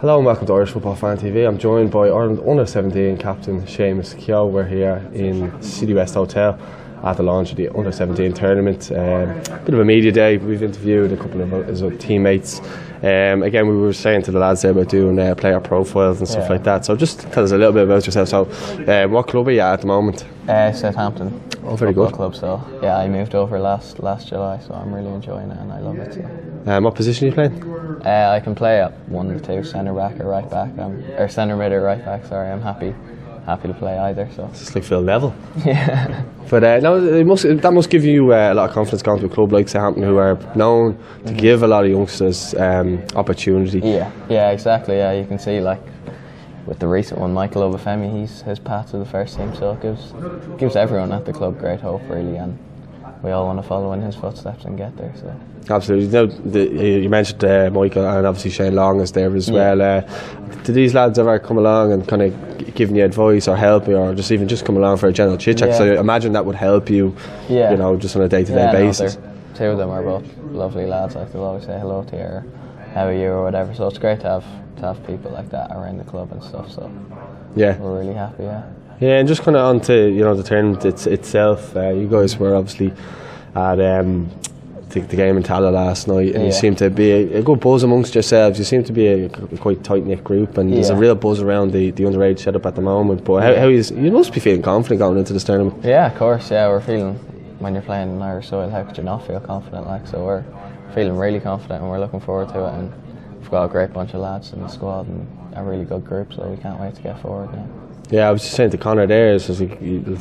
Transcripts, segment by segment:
Hello and welcome to Irish Football Fan TV. I'm joined by Ireland Under 17 captain Séamas Keogh. We're here in Citywest Hotel at the launch of the Under 17 tournament. Um, bit of a media day. We've interviewed a couple of his teammates. Um, again, we were saying to the lads there about doing uh, player profiles and stuff Yeah. like that. So just tell us a little bit about yourself. So, um, what club are you at at the moment? Uh, Southampton. Oh, very Football good. Club. So yeah, I moved over last last July, so I'm really enjoying it and I love it. So. Um, what position are you playing? Uh, I can play at one or two, centre back or right back. Um, or centre mid or right back. Sorry, I'm happy happy to play either. So It's like Phil Neville. yeah, But uh, no, it must, that must give you uh, a lot of confidence going to a club like Southampton, who are known to give a lot of youngsters um, opportunity. yeah, yeah, exactly. Yeah, you can see like with the recent one, Michael Obafemi, he's his path to the first team, so it gives gives everyone at the club great hope really, and we all want to follow in his footsteps and get there. So. Absolutely. You, know, the, you mentioned uh, Michael and obviously Shane Long is there as Yeah. well. Uh, do these lads ever come along and kind of giving you advice or help you, or just even just come along for a general chit chat? Yeah. So I imagine that would help you. Yeah. You know, just on a day to day Yeah, no, basis. two of them are both lovely lads. Like they'll always say hello to you, or how are you, or whatever. So it's great to have to have people like that around the club and stuff. So yeah. we're really happy. Yeah. Yeah, and just kind of on to you know the tournament it's, itself. Uh, you guys were obviously at um, the, the game in Tallaght last night, and you seem to be a, a good buzz amongst yourselves. You seem to be a, a quite tight knit group, and there's a real buzz around the, the underage setup at the moment. But how, how is you must be feeling confident going into this tournament. Yeah, of course. Yeah, we're feeling when you're playing in Irish soil. How could you not feel confident? Like so, we're feeling really confident, and we're looking forward to it. And we've got a great bunch of lads in the squad and a really good group. So we can't wait to get forward. Yeah. Yeah, I was just saying to Connor there, it's just like the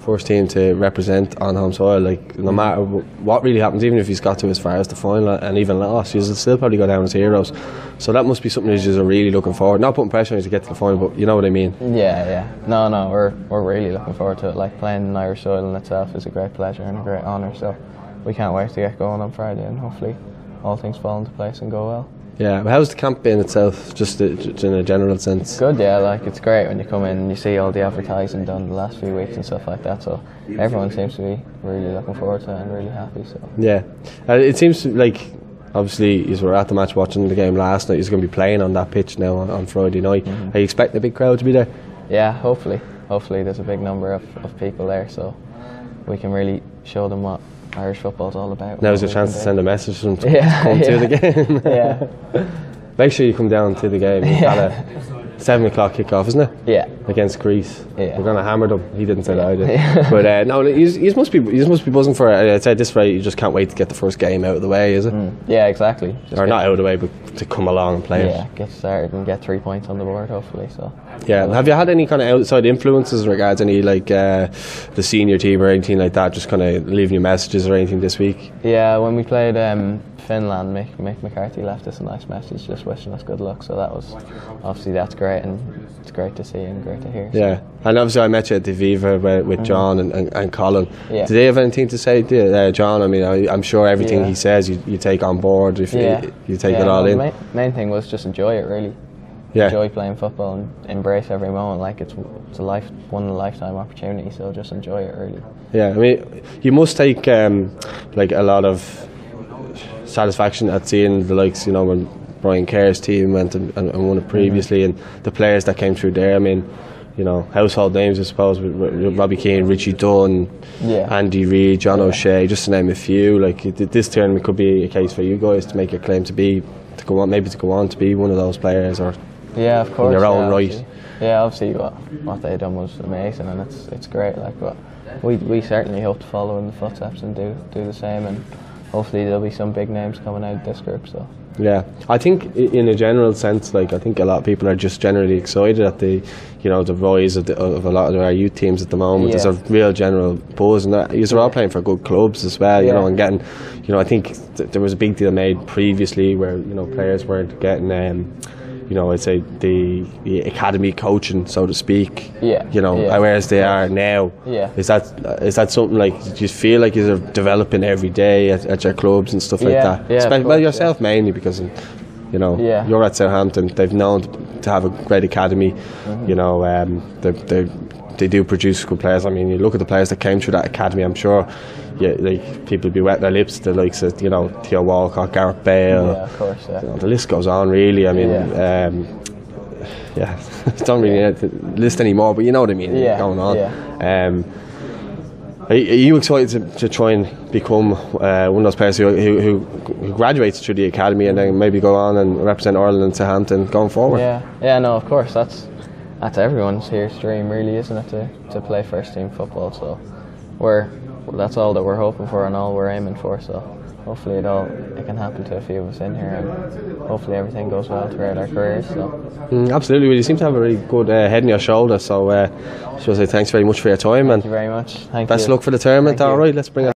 first team to represent on home soil. Like no matter what really happens, even if he's got to as far as the final and even lost, you'll still probably go down as heroes. So that must be something that you're really looking forward. Not putting pressure on you to get to the final, but you know what I mean. Yeah, yeah. No, no, we're we're really looking forward to it. Like playing in Irish soil in itself is a great pleasure and a great honour. So we can't wait to get going on Friday and hopefully all things fall into place and go well. Yeah, how's the camp been itself, just, in a general sense? Good, yeah. Like it's great when you come in and you see all the advertising done the last few weeks and stuff like that. So everyone seems to be really looking forward to it and really happy. So Yeah, uh, it seems like obviously you were at the match watching the game last night. He's going to be playing on that pitch now on, on Friday night. Are you expecting a big crowd to be there? yeah, hopefully, hopefully there's a big number of, of people there so we can really show them what Irish football's all about. Now's your chance to send a message to them to Yeah, come to yeah. the game. Yeah, Make sure you come down to the game. A seven o'clock kickoff, isn't it? yeah. Against Greece. Yeah. We're gonna hammer them. He didn't say that I did. Yeah. But uh, no, you must be you must be buzzing for it. I'd say this rate, you just can't wait to get the first game out of the way, is it? Yeah, exactly. Just Or not out of the way, but to come along and play Yeah, get started and get three points on the board, hopefully. So. Yeah. Have you had any kind of outside influences in regards any like uh, the senior team or anything like that? Just kind of leaving you messages or anything this week? yeah, when we played um, Finland, Mick, Mick McCarthy left us a nice message just wishing us good luck. So that was obviously that's great and it's great to see and great to hear. So, Yeah, and obviously I met you at the Viva with, with John and, and, and Colin. Mm-hmm. Yeah. Did they have anything to say to you, uh, John? I mean, I, I'm sure everything Yeah. he says you, you take on board if yeah. you, you take Yeah, it all no, in. The main, main thing was just enjoy it really. yeah, Enjoy playing football and embrace every moment. Like it's it's a life one in a lifetime opportunity. So just enjoy it really. yeah. I mean, you must take um, like a lot of satisfaction at seeing the likes, you know, when Brian Kerr's team went and, and, and won it previously, mm-hmm. and the players that came through there. I mean. You know, household names, I suppose, with with Robbie Keane, Richie Dunne, Yeah. Andy Reid, John Yeah. O'Shea, just to name a few. Like it- this tournament could be a case for you guys to make a claim to be, to go on, maybe to go on to be one of those players, or Yeah, of course. your own yeah, right. obviously. Yeah, obviously what what they done was amazing, and it's it's great. Like, but we we certainly hope to follow in the footsteps and do do the same, and hopefully there'll be some big names coming out of this group. So Yeah, I think in a general sense, like I think a lot of people are just generally excited at the, you know, the rise of, the, of a lot of our youth teams at the moment. There's a real general buzz, and that you're all playing for good clubs as well, you Yeah. know, and getting, you know, I think th- there was a big deal made previously where you know players weren't getting, um, you know, I'd say the, the academy coaching, so to speak. Yeah, You know, yeah. whereas they are now. Yeah. Is that is that something like you feel like you're developing every day at, at your clubs and stuff like that? yeah, of Espe- well, course, yourself mainly because, you know, Yeah. you're at Southampton. They've known to have a great academy. Mm-hmm. You know, um, they're, they're they do produce good players. I mean, you look at the players that came through that academy. I'm sure, yeah, like people be wetting their lips. The likes of you know Theo Walcott, Gareth Bale. Yeah, of course. Yeah. You know, the list goes on. Really, I mean, Yeah. um, yeah, don't really need to list anymore, but you know what I mean. Yeah, going on. yeah. Um, are, you excited to, to try and become uh, one of those players who, who, who who graduates through the academy and then maybe go on and represent Ireland and Southampton going forward? Yeah, yeah, no, of course. That's that's everyone's here's dream, really, isn't it, to, to play first team football? So we're that's all that we're hoping for and all we're aiming for. So hopefully it all it can happen to a few of us in here, and hopefully everything goes well throughout our careers. So Mm, absolutely. Well, you seem to have a really good uh, head on your shoulder. So, uh, I should say thanks very much for your time and thank you very much. Thank best you. luck for the tournament. Thank you. All right, let's bring it.